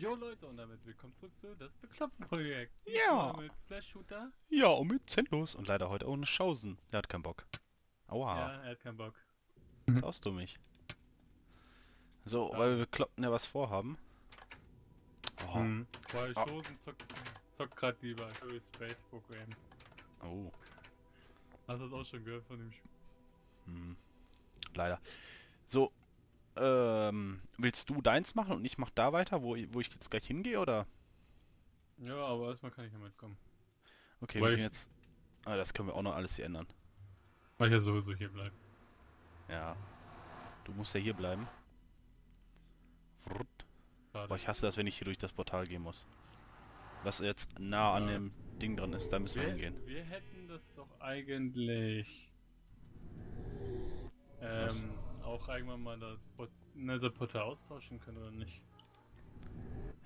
Jo Leute und damit willkommen zurück zu das bekloppten Projekt. Ja. Mit Flash Shooter. Ja, und mit Zenlos. Und leider heute ohne Schausen. Der hat keinen Bock. Aua, Ja, er hat keinen Bock. saust du mich. So, Ja. weil wir kloppen ja was vorhaben. Oh, Hm. Weil Ah. Chosen zockt, zockt grad lieber für Space Program. oh. Hast du das auch schon gehört von dem Spiel? Hm. Leider. So, ähm, willst du deins machen und ich mach da weiter, wo, ich- wo ich jetzt gleich hingehe, oder? Ja, aber erstmal kann ich ja mitkommen. Okay, Weil wir gehen jetzt... Ah, das können wir auch noch alles hier ändern. Weil ich ja sowieso hier bleibe. Ja. Du musst ja hier bleiben. Boah, ich hasse das, wenn ich hier durch das Portal gehen muss. Was jetzt nah an Ja. dem Ding dran ist, da müssen wir wir, hingehen. wir hätten das doch eigentlich ähm, auch irgendwann mal das Port Netherportal austauschen können oder nicht?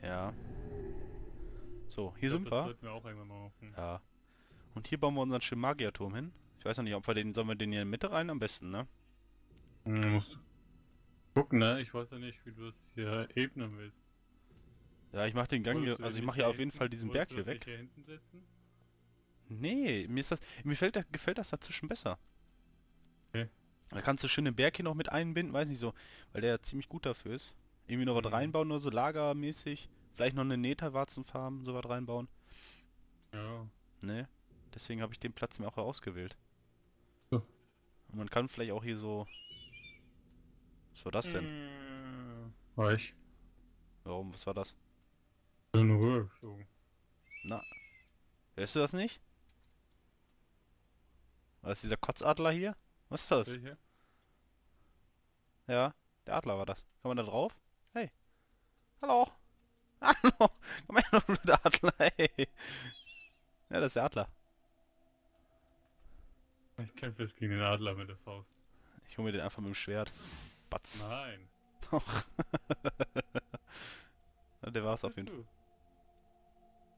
Ja. So, hier glaub, sind das wir. sollten wir auch irgendwann mal machen. Ja. Und hier bauen wir unseren schönen Magierturm hin. Ich weiß noch nicht, ob wir den, sollen wir den hier in die Mitte rein? Am besten, ne? Hm, musst gucken, ne? Ich weiß ja nicht, wie du das hier ebnen willst. Ja, ich mach den Gang hier, also ich mache hier auf jeden Fall diesen Berg hier das weg. Hier hinten setzen? Nee, mir ist das, mir fällt, das- gefällt das dazwischen besser. Da kannst du schön den Berg hier noch mit einbinden, weiß nicht so, weil der ja ziemlich gut dafür ist. Irgendwie noch was Mhm. reinbauen, nur so lagermäßig. Vielleicht noch eine Netherwarzenfarm, so was reinbauen. Ja. Ne? Deswegen habe ich den Platz mir auch ausgewählt. So. Und man kann vielleicht auch hier so... Was war das denn? Hm, War ich. Warum? Was war das? Eine Röhre geflogen. Na. Hörst du das nicht? Was ist dieser Kotzadler hier? Was ist das? Welche? Ja, der Adler war das. Kann man da drauf? Hey. Hallo. Hallo. Komm her, du blöder Adler. Hey. Ja, das ist der Adler. Ich kämpfe jetzt gegen den Adler mit der Faust. Ich hole mir den einfach mit dem Schwert. Batz. Nein. Doch. Der war's auf jeden Fall.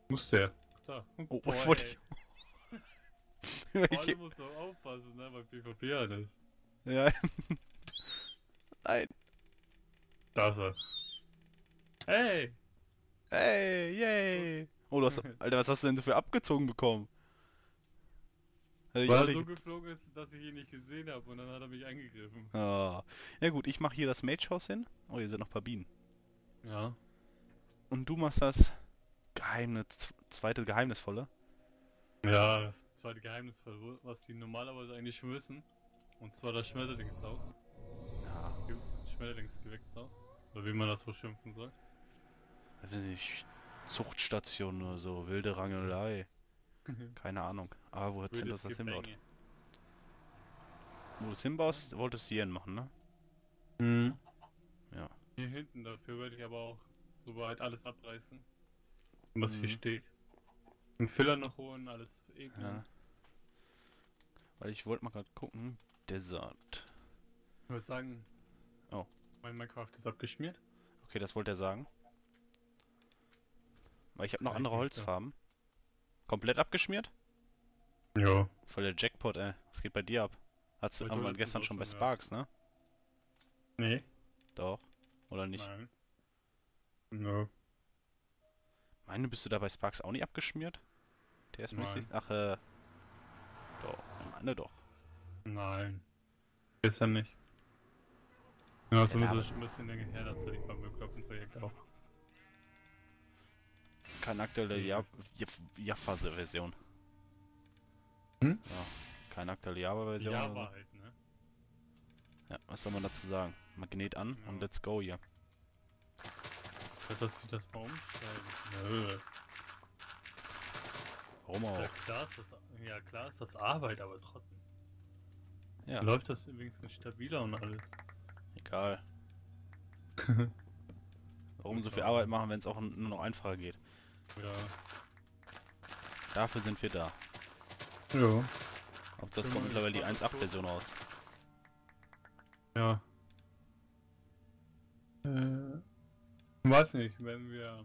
Muss der. Da. Oh, Boah, ich wollte... ey. Vor ich allem hier- musst du auch aufpassen, ne? Bei PvP alles. ja. Nein. Da ist er. Hey! Hey, yay. Oh, du hast... Alter, was hast du denn so für abgezogen bekommen? Weil er so geflogen ist, dass ich ihn nicht gesehen habe und dann hat er mich angegriffen. Ah. Ja gut, ich mache hier das Mage-Haus hin. Oh, hier sind noch ein paar Bienen. Ja. Und du machst das Geheimnis, zweite Geheimnisvolle. Ja, zweite Geheimnisvoll, wo- was die normalerweise eigentlich schon wissen. Und zwar das Schmetterlingshaus. Ja, Ge Schmetterlingsgewächshaus. Oder wie man das so schimpfen soll. weiß ich nicht. Zuchtstation oder so, wilde Rangelei. Keine Ahnung. Aber wo hättest du Wildes das hinbaut? Wo du es hinbaust, wolltest du hier hin machen, ne? Mhm. Ja. Hier hinten, dafür werde ich aber auch soweit alles abreißen. Was hier Mhm. steht. Einen Filler noch holen, alles ebnen. Ja. Weil ich wollte mal gerade gucken. Desert. Ich würde sagen. Mein Minecraft ist abgeschmiert. Okay, das wollte er sagen. Weil ich habe noch Ja, andere. Holzfarben. Komplett abgeschmiert? Ja. Voll der Jackpot, ey. Was geht bei dir ab? Hat's, haben wir gestern schon bei schon, ja. Sparks, ne? Nee. Doch. Oder nicht? Nein. No. Meine, bist du da bei Sparks auch nicht abgeschmiert? TS-mäßig? Ach, äh... Doch, ich meine doch. Nein. Gestern nicht. Ja, Ja, zumindest aber- ist schon ein bisschen länger her, dass hatte ich beim Beklopfen-Projekt auch. Keine aktuelle Ja. Java-Version. Hm? Ja, keine aktuelle Java-Version. Ja, war halt, ne? ja, was soll man dazu sagen? Magnet an Ja. und let's go hier. Ja, Dass sie das mal umschreiben. Nö. Warum Ja, auch? klar ist das, ja, klar ist das Arbeit, aber trotzdem. Ja, Läuft das wenigstens stabiler und alles. Egal. Warum so viel. Arbeit machen, wenn es auch nur noch einfacher geht? Ja. Dafür sind wir da. Ja. Ob das kommt mittlerweile die gespannt, was 1.8-Version raus. Ja. Äh, ich weiß nicht, wenn wir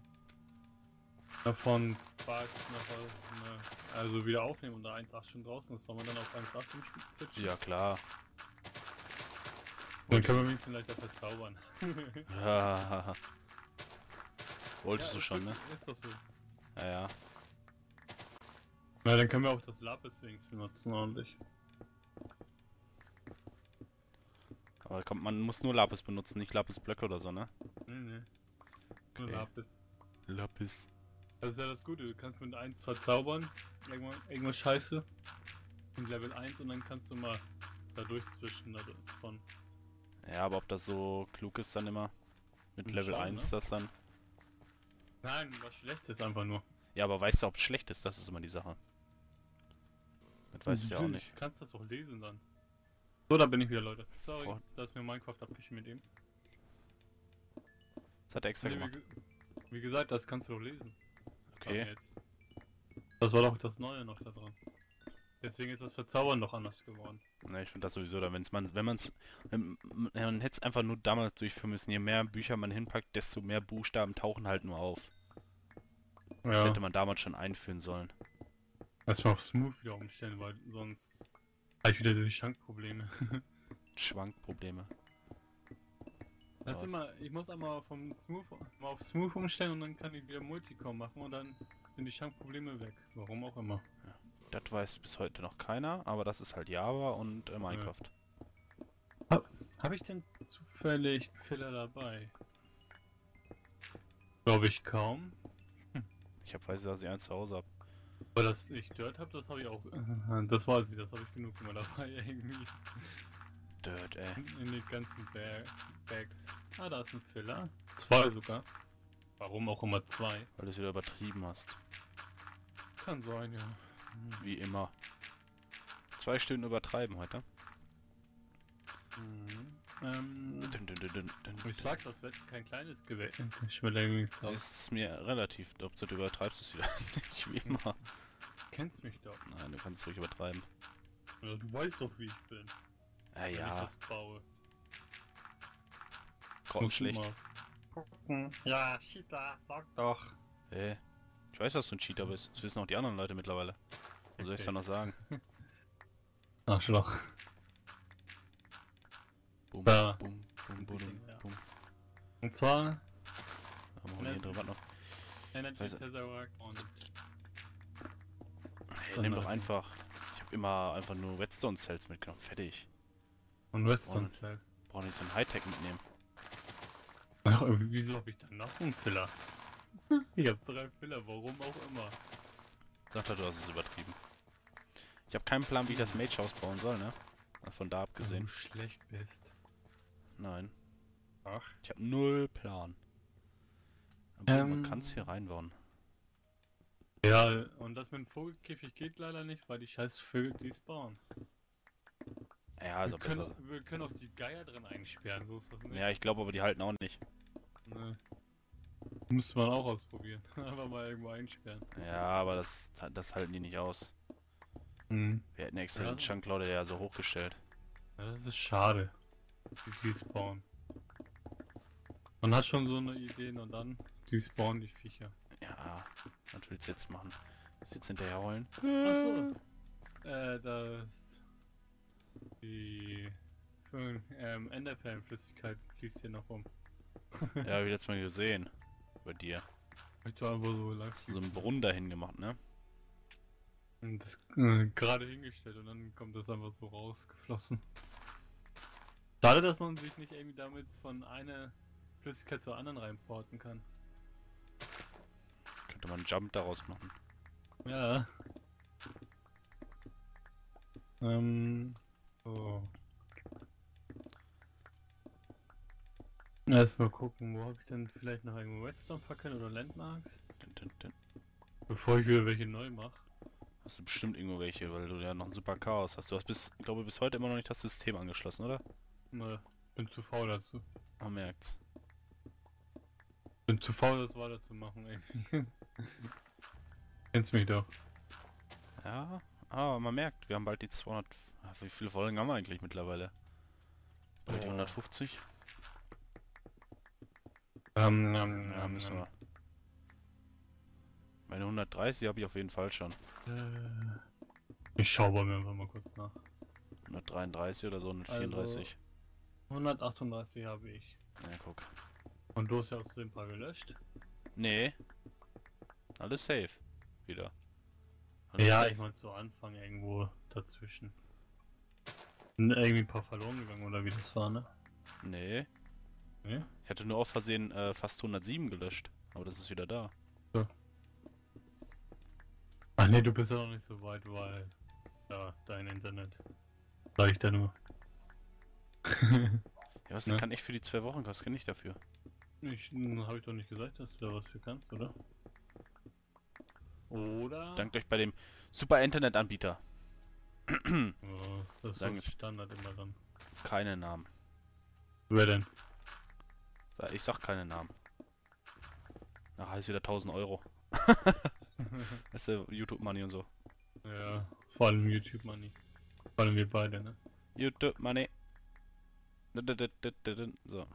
davon Spark ne, also wieder aufnehmen und da 1.8 schon draußen ist, wollen wir dann auf 1.8 umswitchen? Ja, klar. Dann können wir wenigstens leichter verzaubern. Ja. Wolltest Ja, du schon, ne? Ist doch so. Ja, ja. Na, dann können wir auch das Lapis wenigstens nutzen ordentlich. Aber kommt, man muss nur Lapis benutzen, nicht Lapis-Blöcke oder so, ne? Nee, nee. Nur Okay. Lapis. Lapis. Das ist ja das Gute, du kannst mit 1 verzaubern, irgendwas, irgendwas scheiße. In Level 1 und dann kannst du mal da durchzwischen davon. Ja, aber ob das so klug ist dann immer? Mit Hm, Level schon, 1 ne? das dann? Nein, was Schlechtes einfach nur. Ja, aber weißt du, ob es schlecht ist? Das ist immer die Sache. Das weißt du ja auch nicht. Du kannst das doch lesen dann. So, da bin ich wieder, Leute. Sorry, Vor- dass mir Minecraft abgeschickt mit ihm. Das hat er extra Nee, wie, gemacht. ge- wie gesagt, das kannst du doch lesen. Okay. Jetzt. Das war doch das Neue noch da dran. Deswegen ist das Verzaubern noch anders geworden. Ne, ich finde das sowieso, da wenn's man, wenn man's, wenn, man hätte es einfach nur damals durchführen müssen. Je mehr Bücher man hinpackt, desto mehr Buchstaben tauchen halt nur auf. Das Ja. hätte man damals schon einführen sollen. Erstmal auf Smooth wieder umstellen, weil sonst habe ich wieder die Schankprobleme. Schwankprobleme. Das Ja. immer, ich muss einmal vom Smooth mal auf Smooth umstellen und dann kann ich wieder Multicom machen und dann sind die Schankprobleme weg. Warum auch immer. Das weiß bis heute noch keiner, aber das ist halt Java und äh, Minecraft. Habe ich denn zufällig Filler dabei? Glaube ich kaum. Ich hab weiß, dass ich eins zu Hause hab. Aber dass ich Dirt habe, das habe ich auch. Das weiß ich, das habe ich genug immer dabei irgendwie. Dirt, ey. In den ganzen Bag Bags. Ah, da ist ein Filler. Zwei sogar. Warum auch immer zwei? Weil du es wieder übertrieben hast. Kann sein, ja. Wie immer. Zwei Stunden übertreiben heute. Mhm. Ähm, dün, dün, dün, ich sag, das wird kein kleines Gewehr. Schmetterlingshaus. Ist mir relativ, ob du übertreibst es wieder nicht, wie immer. Kennst mich doch. Nein, du kannst ruhig übertreiben. Ja, du weißt doch, wie ich bin. Ja, wenn ja, ich das baue. grottenschlecht. Ja, Cheater, sag doch. Hey, ich weiß, dass du ein Cheater bist. Das wissen auch die anderen Leute mittlerweile. Was soll ich da noch sagen? Arschloch. Boom, Da. boom, boom, boom, boom, Ja. boom. Und zwar Da machen wir hier drin was noch. Energy Tesseract und Hey, nimm doch einfach. Ich hab immer einfach nur Redstone Cells mitgenommen. Fertig. Und Redstone Cell. Brauch nicht so ein Hightech mitnehmen. Ach, wieso habe ich dann noch einen Filler? Ich habe drei Filler, warum auch immer. Sagt er, du hast es übertrieben. Ich habe keinen Plan, wie ich das Mage House bauen soll, ne? Von da Wenn abgesehen. du schlecht bist. Nein. Ach. Ich habe null Plan. Aber man Ähm. kann es hier reinbauen. Ja, und das mit dem Vogelkäfig geht leider nicht, weil die scheiß Vögel die spawnen. Ja, also wir, können, besser. wir können auch die Geier drin einsperren, so ist das nicht. Ja, ich glaube aber die halten auch nicht. Ne. Müsste man auch ausprobieren. Einfach mal irgendwo einsperren. Ja, aber das, das halten die nicht aus. Mhm. Wir hätten extra Ja. den Chunkloader ja so hochgestellt. Ja, das ist schade. Die, spawnen. Man hat schon so eine Idee und dann die spawnen die Viecher. Ja, was willst du jetzt machen? Willst du jetzt hinterher heulen? Achso. Äh, das. Die. Ähm, Enderperlenflüssigkeit fließt hier noch rum. Ja, hab ich letztes Mal gesehen. Bei dir. Ich da einfach so du so einen Brunnen dahin gemacht, ne? Und das äh, gerade hingestellt und dann kommt das einfach so rausgeflossen. Schade, dass man sich nicht irgendwie damit von einer Flüssigkeit zur anderen reinporten kann. Könnte man einen Jump daraus machen. Ja. Ähm. So. Erstmal gucken, wo habe ich denn vielleicht noch irgendwo Redstone-Fackeln oder Landmarks? Dün, dün, dün. Bevor ich wieder welche neu mache. Hast du bestimmt irgendwo welche, weil du ja noch ein super Chaos hast. Du hast bis, glaube bis heute immer noch nicht das System angeschlossen, oder? Ne, bin zu faul dazu. Man merkt's. Bin zu faul, das weiterzumachen, ey. Kennst mich doch. Ja, aber man merkt, wir haben bald die 200... Ah, Wie viele Folgen haben wir eigentlich mittlerweile? Bald die Boah. 150? Ähm, ähm, Ja, ähm, müssen wir. Meine 130 habe ich auf jeden Fall schon. Äh, ich schau bei mir einfach mal kurz nach. 133 oder so, 134. 138 habe ich. Ja, guck. Und du hast ja auch den paar gelöscht. Nee. Alles safe. Wieder. Alles Ja, safe. ich wollte so anfangen irgendwo dazwischen. Sind irgendwie ein paar verloren gegangen oder wie das war, ne? Nee. Nee? Ich hatte nur aus Versehen äh, fast 107 gelöscht. Aber das ist wieder da. Ach nee, du bist ja noch nicht so weit, weil... Ja, dein Internet. Sag ich da nur. Ja, was Ne? kann ich für die zwei Wochen kosten? nicht dafür. Ich habe ich doch nicht gesagt, dass du da was für kannst, oder? Oder? Dankt euch bei dem super Internetanbieter. Ja, das ist so Standard immer dann. Keine Namen. Wer denn? Ja, Ich sag keine Namen. Nachher ist wieder 1000 Euro. Das ist ja YouTube Money und so. ja, vor allem YouTube Money. Vor allem wir beide, ne? YouTube Money. So.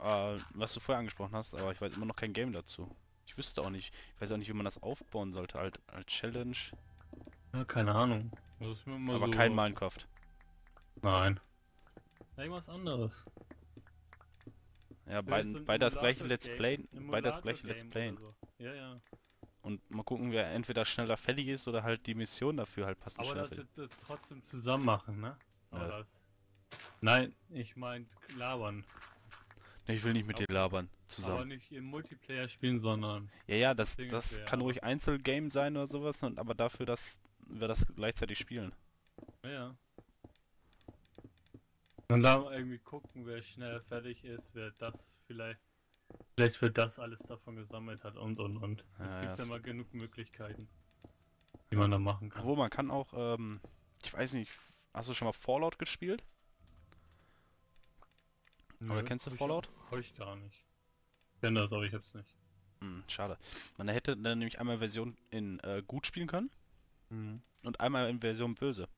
Äh, was du vorher angesprochen hast, aber ich weiß immer noch kein Game dazu. Ich wüsste auch nicht. Ich weiß auch nicht, wie man das aufbauen sollte. Als Challenge. Ja, keine Ahnung. Aber so- kein Minecraft. Nein. Irgendwas anderes. Ja, beid, so beide das gleiche Let's Play. Beide das gleiche Let's oder so. Ja, ja. Und mal gucken, wer entweder schneller fertig ist oder halt die Mission dafür halt passend Aber schneller das fertig. wird das trotzdem zusammen machen, ne? Aber Ja. das. Nein, ich mein labern. Nee, ich will nicht mit dir labern. Aber Zusammen. nicht im Multiplayer spielen, sondern. Ja, ja, das, das kann aber- ruhig Einzelgame sein oder sowas, und, aber dafür, dass wir das gleichzeitig spielen. Ja, Ja. Und da irgendwie gucken, wer schneller fertig ist, wer das vielleicht. Vielleicht für das alles davon gesammelt hat und und und. Ja, es ja, gibt ja das- mal genug Möglichkeiten, die man da machen kann. Obwohl, man kann auch, ähm, ich weiß nicht, hast du schon mal Fallout gespielt? Oder kennst du hab ich- Fallout? Hab ich gar nicht. Ich kenn das, aber ich hab's nicht. Hm, schade. Man hätte dann nämlich einmal Version in äh, gut spielen können Mhm. und einmal in Version böse.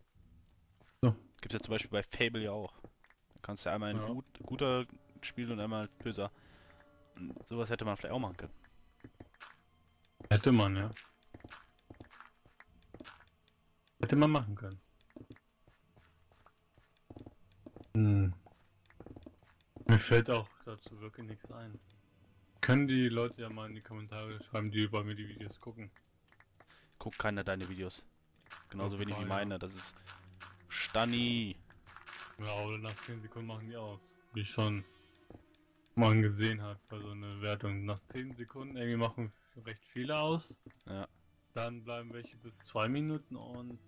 So. Gibt's ja zum Beispiel bei Fable ja auch. Kannst du einmal in Ja. gut, guter spielen und einmal böser. Sowas hätte man vielleicht auch machen können. Hätte man, ja. Hätte man machen können. Hm. Mir fällt auch dazu wirklich nichts ein. Können die Leute ja mal in die Kommentare schreiben, die bei mir die Videos gucken. Guckt keiner deine Videos. Genauso wenig wie meine. Das ist Stani. Ja, oder nach 10 Sekunden machen die aus. Wie ich schon mal gesehen hat bei so einer Wertung. Nach 10 Sekunden irgendwie machen recht viele aus. Ja. Dann bleiben welche bis 2 Minuten und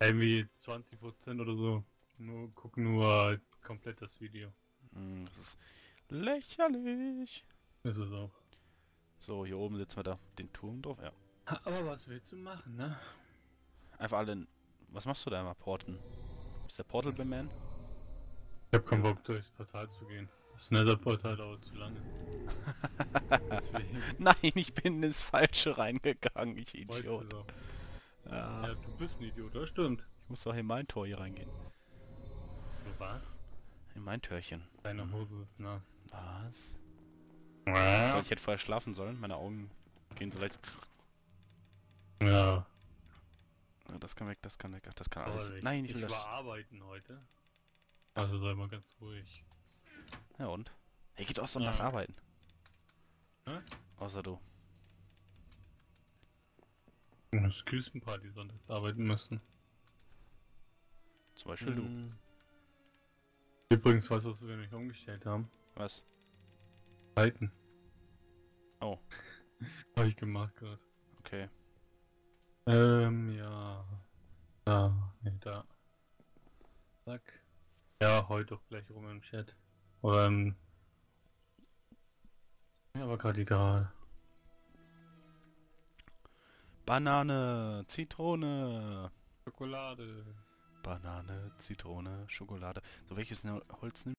irgendwie 20% oder so. Nur gucken nur komplett das Video. Hm, Das ist lächerlich. Ist es auch. So, hier oben sitzen wir da den Turm drauf. Ja. Aber was willst du machen, ne? Einfach alle... Was machst du da immer? Porten? Ist der Portal Man? Ich hab keinen Bock durchs Portal zu gehen. Das Nether-Portal dauert zu lange. Nein, ich bin ins Falsche reingegangen, ich Weißt du Idiot. Ja, Ja, du bist ein Idiot, das stimmt. ich muss doch in mein Tor hier reingehen. Du was? In mein Törchen. Deine Hose ist nass. Was? Weil ich hätte vorher schlafen sollen. Meine Augen gehen so leicht. Ja, Ja, Das kann weg, das kann weg. Ach, das kann alles. ich, Nein, ich ich will das. war arbeiten heute. Also sei mal ganz ruhig. Ja und? Er geht auch so nass arbeiten. Hä? Außer du. Das Küstenparty sonntags arbeiten müssen. Zum Beispiel du. Mm. Übrigens, weißt du, was wir nicht umgestellt haben? Was? Zeiten. Oh. Habe ich gemacht gerade. Okay. Ähm, ja. Da, nee, da. Zack. Ja, heute doch gleich rum im Chat. Oder im... Ja, aber gerade egal. Banane, Zitrone. Schokolade. Banane, Zitrone, Schokolade. So welches Holz nimmt